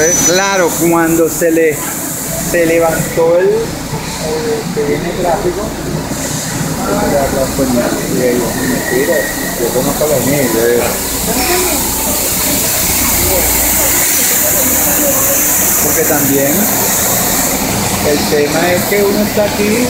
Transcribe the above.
Entonces, claro, cuando se le se levantó el, que viene gráfico, yo conozco. Porque también el tema es que uno está aquí